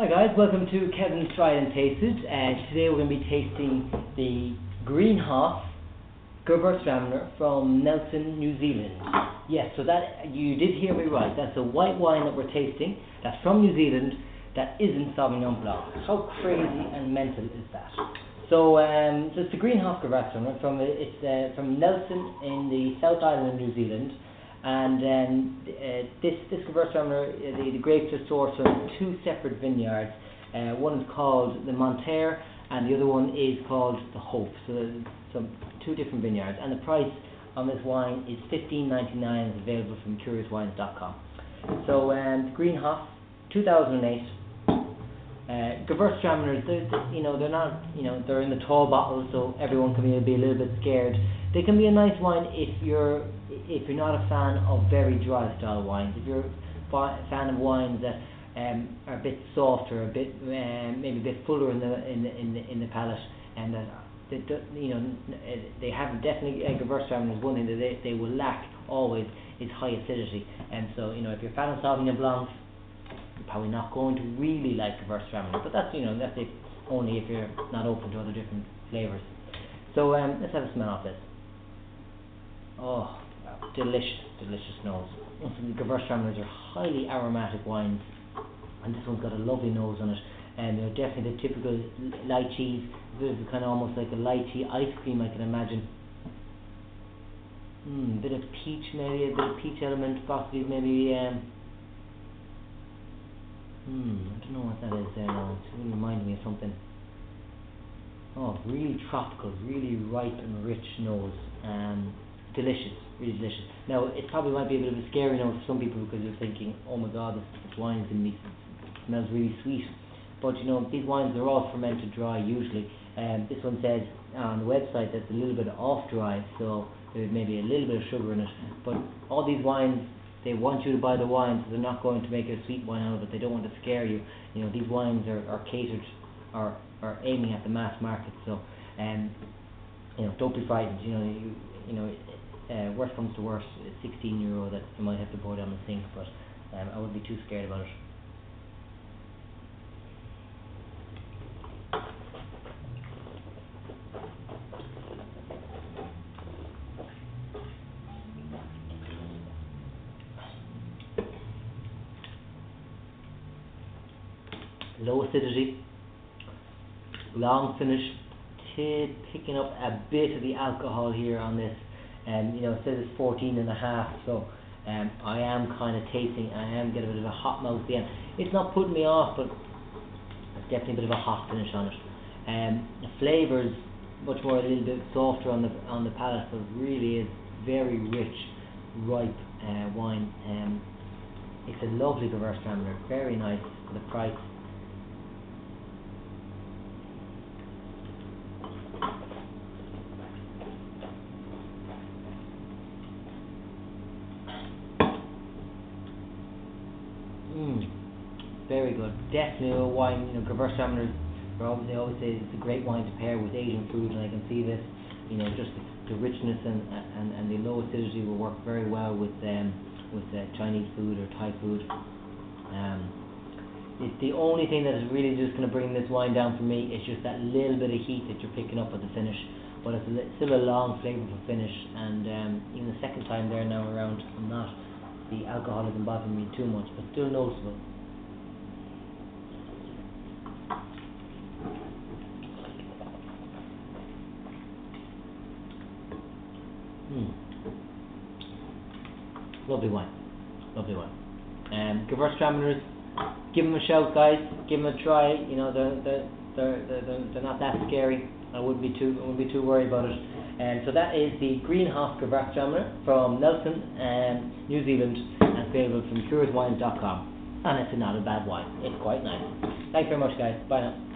Hi guys, welcome to Kevin's Tried and Tasted and today we're going to be tasting the Greenhough Gewürztraminer from Nelson, New Zealand. Yes, so that you did hear me right. That's a white wine that we're tasting. That's from New Zealand. That isn't Sauvignon Blanc. How crazy and mental is that? So, um, so it's the Greenhough Gewürztraminer from it's uh, from Nelson in the South Island of New Zealand. And um, uh, this this Gewürztraminer, uh, the, the grapes are sourced from two separate vineyards. Uh, one is called the Moutere, and the other one is called the Hope. So some two different vineyards, and the price on this wine is fifteen ninety nine. It's available from CuriousWines.com. So um, thousand and eight. Uh, Gewürztraminers, they're, you know, they're not, you know, they're in the tall bottles, so everyone can be, be a little bit scared. They can be a nice wine if you're if you're not a fan of very dry style wines. If you're a fan of wines that um, are a bit softer, a bit um, maybe a bit fuller in the in the in the, in the palate, and that they, you know they have definitely uh, Gewürztraminer is one thing that they, they will lack always is high acidity, and so you know if you're a fan of Sauvignon Blancs, you're probably not going to really like Gewürztraminer, but that's you know that's it only if you're not open to other different flavors. So um, let's have a smell of this. Oh, delicious, delicious nose. The Gewürztraminers are highly aromatic wines, and this one's got a lovely nose on it. And they're definitely the typical lychee, bit of kind of almost like a lychee ice cream, I can imagine. Hmm, a bit of peach, maybe a bit of peach element, possibly maybe. Um, hmm, I don't know what that is there now. It's really reminding me of something. Oh, really tropical, really ripe and rich nose. Um, delicious, really delicious. Now, it probably might be a bit of a scary note for some people because they're thinking, oh my god, this, this wine is in me, smells really sweet. But you know, these wines are all fermented dry usually. Um, this one says on the website that it's a little bit off dry, so there's maybe a little bit of sugar in it. But all these wines, they want you to buy the wine, so they're not going to make a sweet wine out of it. They don't want to scare you. You know, these wines are, are catered, are, are aiming at the mass market. So, um, you know, don't be frightened. You know, you, you know, uh, worst comes to worst, 16 euro that you might have to pour down the sink, but um, I wouldn't be too scared about it. Low acidity, long finish, picking up a bit of the alcohol here on this um, you know, it says it's 14 and a half, so um, I am kind of tasting, I am getting a bit of a hot mouth at the end. It's not putting me off, but definitely a bit of a hot finish on it. Um, the flavours much more a little bit softer on the on the palate, but really is very rich, ripe uh, wine. Um, it's a lovely Gewürztraminer, very nice for the price. Very good. Definitely a wine, you know, Gewürztraminer, they always say it's a great wine to pair with Asian food, and I can see this, you know, just the, richness and, and, and the low acidity will work very well with um, with uh, Chinese food or Thai food. Um, it's the only thing that is really just going to bring this wine down for me is just that little bit of heat that you're picking up at the finish. But it's a li- still a long, flavourful finish, and um, even the second time there now around, I'm not, the alcohol isn't bothering me too much, but still noticeable. Mm. Lovely wine. Lovely wine. Um, Gewürztraminers, give them a shout, guys. Give them a try. You know, they're, they're, they're, they're, they're not that scary. I wouldn't be too, I wouldn't be too worried about it. And so that is the Greenhough Gewürztraminer from Nelson, um, New Zealand, and available from CuriousWines.com. And it's not a bad wine. It's quite nice. Thanks very much, guys. Bye now.